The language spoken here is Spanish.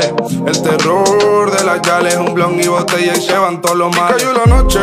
El terror de las yales, un blon y botella y se van todos los males. Cayó la noche,